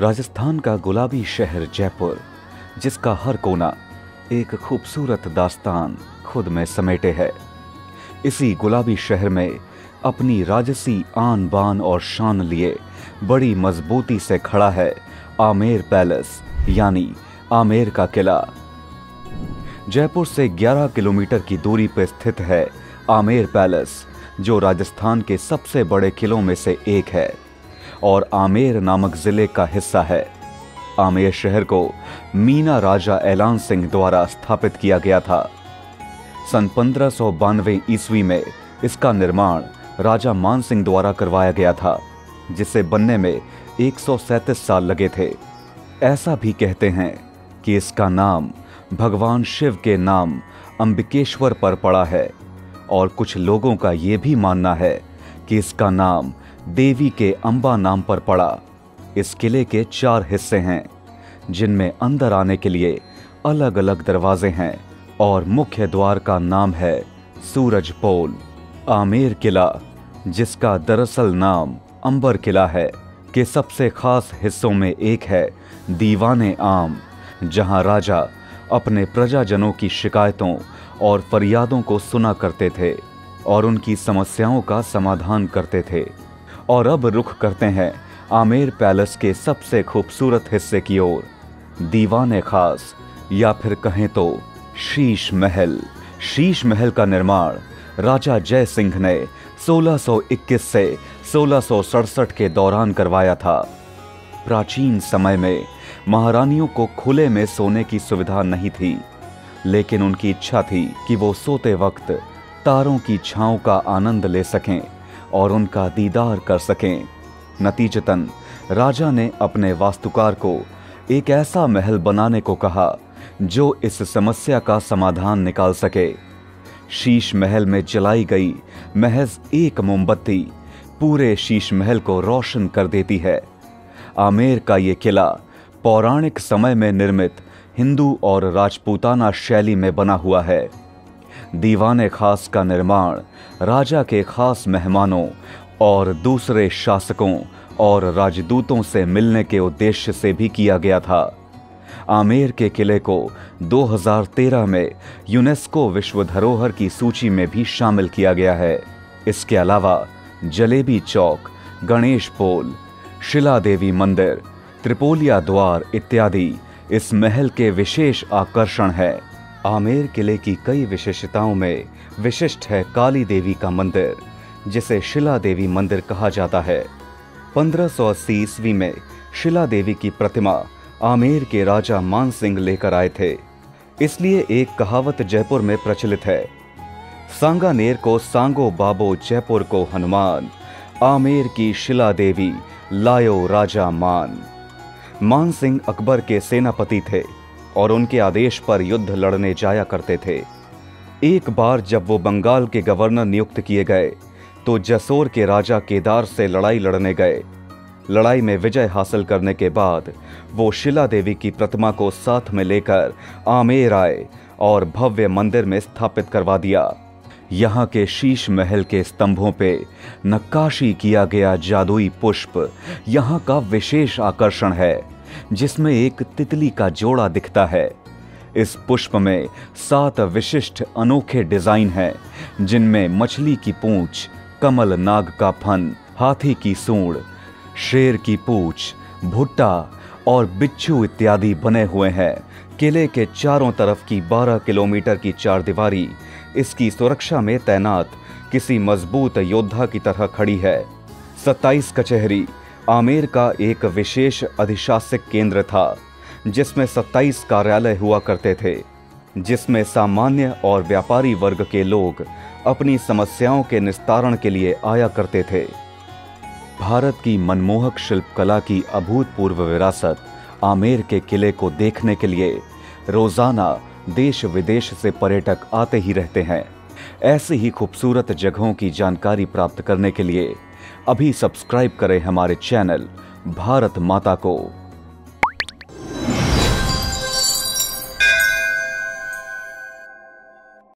राजस्थान का गुलाबी शहर जयपुर, जिसका हर कोना एक खूबसूरत दास्तान खुद में समेटे है। इसी गुलाबी शहर में अपनी राजसी आन बान और शान लिए बड़ी मजबूती से खड़ा है आमेर पैलेस, यानी आमेर का किला। जयपुर से 11 किलोमीटर की दूरी पर स्थित है आमेर पैलेस, जो राजस्थान के सबसे बड़े किलों में से एक है। और आमेर नामक ज़िले का हिस्सा है। आमेर शहर को मीना राजा ऐलान सिंह द्वारा स्थापित किया गया था। सन पंद्रह सौ बानवे ईस्वी में इसका निर्माण राजा मान सिंह द्वारा करवाया गया था, जिसे बनने में एक साल लगे थे। ऐसा भी कहते हैं कि इसका नाम भगवान शिव के नाम अंबिकेश्वर पर पड़ा है, और कुछ लोगों का यह भी मानना है कि इसका नाम देवी के अंबा नाम पर पड़ा। इस किले के चार हिस्से हैं, जिनमें अंदर आने के लिए अलग अलग दरवाजे हैं और मुख्य द्वार का नाम है सूरज पोल, आमेर किला, जिसका दरअसल नाम अंबर किला है, के सबसे खास हिस्सों में एक है दीवाने आम, जहाँ राजा अपने प्रजाजनों की शिकायतों और फरियादों को सुना करते थे और उनकी समस्याओं का समाधान करते थे। और अब रुख करते हैं आमेर पैलेस के सबसे खूबसूरत हिस्से की ओर। दीवाने खास, या फिर कहें तो शीश महल। शीश महल का निर्माण राजा जय सिंह ने 1621 से सोलह के दौरान करवाया था। प्राचीन समय में महारानियों को खुले में सोने की सुविधा नहीं थी, लेकिन उनकी इच्छा थी कि वो सोते वक्त तारों की छांव का आनंद ले सकें। और उनका दीदार कर सकें। नतीजतन, राजा ने अपने वास्तुकार को एक ऐसा महल बनाने को कहा, जो इस समस्या का समाधान निकाल सके। शीश महल में जलाई गई महज एक मोमबत्ती पूरे शीश महल को रोशन कर देती है। आमेर का ये किला पौराणिक समय में निर्मित हिंदू और राजपूताना शैली में बना हुआ है। दीवाने खास का निर्माण, राजा के खास मेहमानों और दूसरे शासकों और राजदूतों से मिलने के उद्देश्य से भी किया गया था। आमेर के किले को 2013 में यूनेस्को विश्व धरोहर की सूची में भी शामिल किया गया है। इसके अलावा जलेबी चौक, गणेश पोल शिला देवी मंदिर, त्रिपोलिया द्वार इत्यादि इस महल के विशेष आकर्षण है। आमेर किले की कई विशेषताओं में विशिष्ट है काली देवी का मंदिर, जिसे शिला देवी मंदिर कहा जाता है। 1580 ईस्वी में शिला देवी की प्रतिमा आमेर के राजा मान सिंह लेकर आए थे। इसलिए एक कहावत जयपुर में प्रचलित है। सांगानेर को सांगो बाबो जयपुर को हनुमान, आमेर की शिला देवी लायो राजा मान। मान सिंह अकबर के सेनापति थे। और उनके आदेश पर युद्ध लड़ने जाया करते थे। एक बार जब वो बंगाल के गवर्नर नियुक्त किए गए तो जसोर के राजा केदार से लड़ाई लड़ने गए। लड़ाई में विजय हासिल करने के बाद वो शिला देवी की प्रतिमा को साथ में लेकर आमेर आए और भव्य मंदिर में स्थापित करवा दिया। यहाँ के शीश महल के स्तंभों पे नक्काशी किया गया जादुई पुष्प यहाँ का विशेष आकर्षण है। जिसमें एक तितली का जोड़ा दिखता है। इस पुष्प में सात विशिष्ट अनोखे डिज़ाइन हैं, जिनमें मछली की पूंछ, कमल नाग का फन, हाथी की सूंड, शेर की पूछ, भुट्टा और बिच्छू इत्यादि बने हुए हैं। किले के चारों तरफ़ की 12 किलोमीटर की चार दीवारी इसकी सुरक्षा में तैनात किसी मज़बूत योद्धा की तरह खड़ी है। 27 कचहरी आमेर का एक विशेष अधिशासिक केंद्र था, जिसमें 27 कार्यालय हुआ करते थे, जिसमें सामान्य और व्यापारी वर्ग के लोग अपनी समस्याओं के निस्तारण के लिए आया करते थे। भारत की मनमोहक शिल्पकला की अभूतपूर्व विरासत आमेर के किले को देखने के लिए रोज़ाना देश विदेश से पर्यटक आते ही रहते हैं। ऐसी ही खूबसूरत जगहों की जानकारी प्राप्त करने के लिए अभी सब्सक्राइब करें हमारे चैनल भारत माता को।